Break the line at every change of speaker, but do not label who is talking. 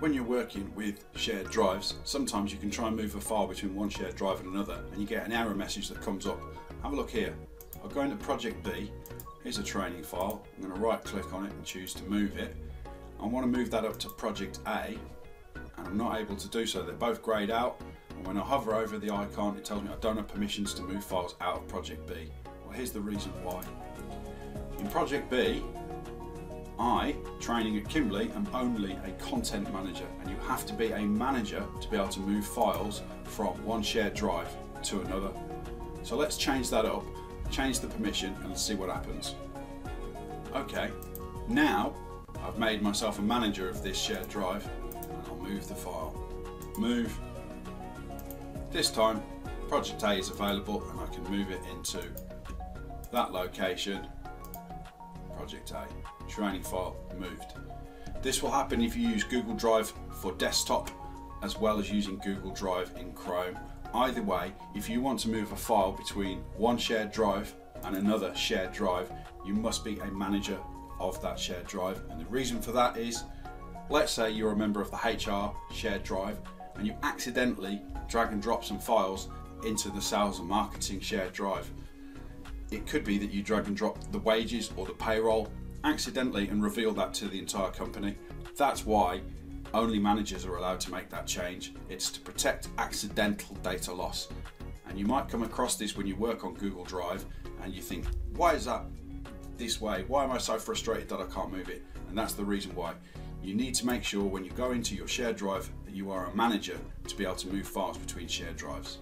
When you're working with shared drives, sometimes you can try and move a file between one shared drive and another and you get an error message that comes up. Have a look here. I'll go into Project B. Here's a training file. I'm going to right click on it and choose to move it. I want to move that up to Project A and I'm not able to do so. They're both greyed out and when I hover over the icon it tells me I don't have permissions to move files out of Project B. Well here's the reason why. In Project B I, training at Kimbley, am only a content manager and you have to be a manager to be able to move files from one shared drive to another. So let's change that up, change the permission and see what happens. Okay, now I've made myself a manager of this shared drive and I'll move the file. Move. This time Project A is available and I can move it into that location Project A. Training file moved. This will happen if you use Google Drive for desktop as well as using Google Drive in Chrome. Either way, if you want to move a file between one shared drive and another shared drive, you must be a manager of that shared drive. And the reason for that is, let's say you're a member of the HR shared drive and you accidentally drag and drop some files into the sales and marketing shared drive it could be that you drag and drop the wages or the payroll accidentally and reveal that to the entire company. That's why only managers are allowed to make that change. It's to protect accidental data loss. And you might come across this when you work on Google Drive and you think, why is that this way? Why am I so frustrated that I can't move it? And that's the reason why. You need to make sure when you go into your shared drive that you are a manager to be able to move files between shared drives.